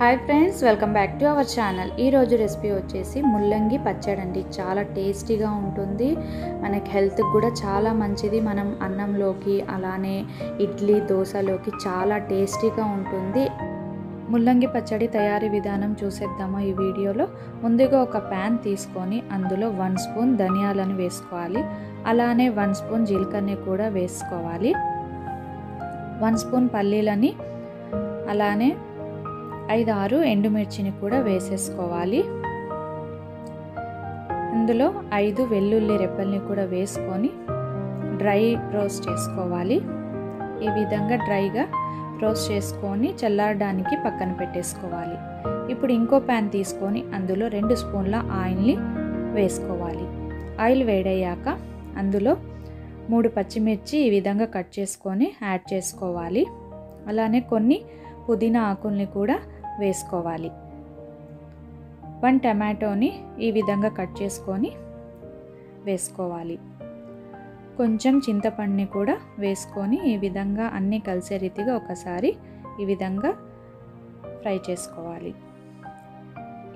Hi friends welcome back to our channel ఈరోజు recipe వచ్చేసి ముల్లంగి పచ్చడి అండి చాలా టేస్టీగా ఉంటుంది. మనకి హెల్త్కి కూడా చాలా మంచిది. మనం అన్నంలోకి అలానే ఇడ్లీ దోశలోకి చాలా టేస్టీగా ఉంటుంది. ముల్లంగి పచ్చడి తయారీ విధానం చూసేద్దామా ఈ వీడియోలో? ముందుగా ఒక ప్యాన్ తీసుకొని అందులో వన్ స్పూన్ ధనియాలను వేసుకోవాలి. అలానే వన్ స్పూన్ జీలకర్రని కూడా వేసుకోవాలి. వన్ స్పూన్ పల్లీలని అలానే ఐదు ఆరు ఎండుమిర్చిని కూడా వేసేసుకోవాలి. ఇందులో ఐదు వెల్లుల్లి రెప్పల్ని కూడా వేసుకొని డ్రై రోస్ట్ చేసుకోవాలి. ఈ విధంగా డ్రైగా రోస్ట్ చేసుకొని చల్లారడానికి పక్కన పెట్టేసుకోవాలి. ఇప్పుడు ఇంకో ప్యాన్ తీసుకొని అందులో రెండు స్పూన్ల ఆయిల్ని వేసుకోవాలి. ఆయిల్ వేడయ్యాక అందులో మూడు పచ్చిమిర్చి ఈ విధంగా కట్ చేసుకొని యాడ్ చేసుకోవాలి. అలానే కొన్ని పుదీనా ఆకుల్ని కూడా వేసుకోవాలి. వన్ టమాటోని ఈ విధంగా కట్ చేసుకొని వేసుకోవాలి. కొంచెం చింతపండుని కూడా వేసుకొని ఈ విధంగా అన్నీ కలిసే రీతిగా ఒకసారి ఈ విధంగా ఫ్రై చేసుకోవాలి.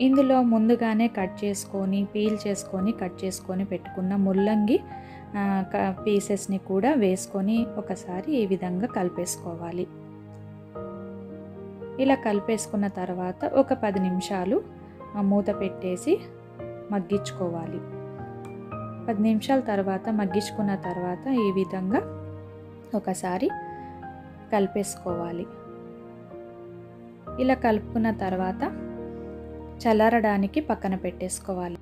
ఇందులో ముందుగానే కట్ చేసుకొని పీల్ చేసుకొని కట్ చేసుకొని పెట్టుకున్న ముల్లంగి పీసెస్ని కూడా వేసుకొని ఒకసారి ఈ విధంగా కలిపేసుకోవాలి. ఇలా కలిపేసుకున్న తర్వాత ఒక పది నిమిషాలు మూత పెట్టేసి మగ్గించుకోవాలి. పది నిమిషాల తర్వాత మగ్గించుకున్న తర్వాత ఈ విధంగా ఒకసారి కలిపేసుకోవాలి. ఇలా కలుపుకున్న తర్వాత చల్లారడానికి పక్కన పెట్టేసుకోవాలి.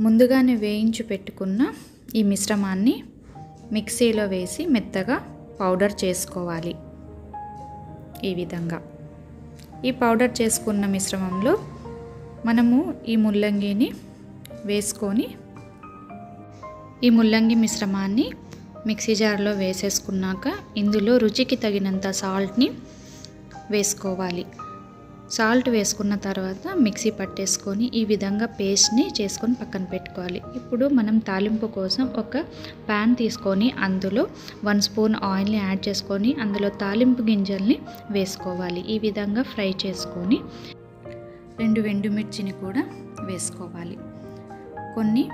ముందుగానే వేయించి పెట్టుకున్న ఈ మిశ్రమాన్ని మిక్సీలో వేసి మెత్తగా పౌడర్ చేసుకోవాలి. ఈ విధంగా. ఈ పౌడర్ చేసుకున్న మిశ్రమంలో మనము ఈ ముల్లంగిని వేసుకొని ఈ ముల్లంగి మిశ్రమాన్ని మిక్సీ జార్లో వేసేసుకున్నాక ఇందులో రుచికి తగినంత సాల్ట్ని వేసుకోవాలి. సాల్ట్ వేసుకున్న తర్వాత మిక్సీ పట్టేసుకొని ఈ విధంగా పేస్ట్ని చేసుకొని పక్కన పెట్టుకోవాలి. ఇప్పుడు మనం తాలింపు కోసం ఒక ప్యాన్ తీసుకొని అందులో వన్ స్పూన్ ఆయిల్ని యాడ్ చేసుకొని అందులో తాలింపు గింజల్ని వేసుకోవాలి. ఈ విధంగా ఫ్రై చేసుకొని రెండు ఎండుమిర్చిని కూడా వేసుకోవాలి. కొన్ని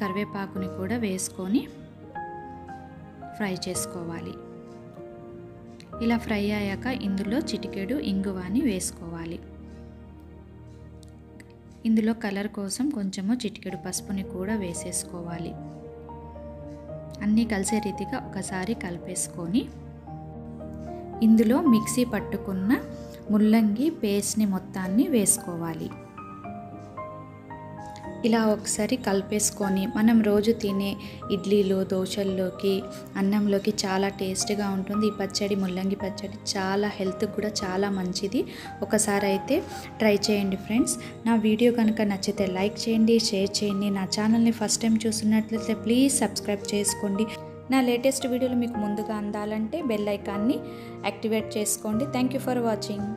కరివేపాకుని కూడా వేసుకొని ఫ్రై చేసుకోవాలి. ఇలా ఫ్రై అయ్యాక ఇందులో చిటికెడు ఇంగువాని వేసుకోవాలి. ఇందులో కలర్ కోసం కొంచెము చిటికెడు పసుపుని కూడా వేసేసుకోవాలి. అన్నీ కలిసే రీతిగా ఒకసారి కలిపేసుకొని ఇందులో మిక్సీ పట్టుకున్న ముల్లంగి పేస్ట్ని మొత్తాన్ని వేసుకోవాలి. ఇలా ఒకసారి కలిపేసుకొని మనం రోజు తినే ఇడ్లీలు దోశల్లోకి అన్నంలోకి చాలా టేస్ట్గా ఉంటుంది. ఈ పచ్చడి ముల్లంగి పచ్చడి చాలా హెల్త్కి కూడా చాలా మంచిది. ఒకసారి అయితే ట్రై చేయండి ఫ్రెండ్స్. నా వీడియో కనుక నచ్చితే లైక్ చేయండి షేర్ చేయండి. నా ఛానల్ని ఫస్ట్ టైం చూస్తున్నట్లయితే ప్లీజ్ సబ్స్క్రైబ్ చేసుకోండి. నా లేటెస్ట్ వీడియోలు మీకు ముందుగా అందాలంటే బెల్ ఐకాన్ని యాక్టివేట్ చేసుకోండి. Thank you for watching.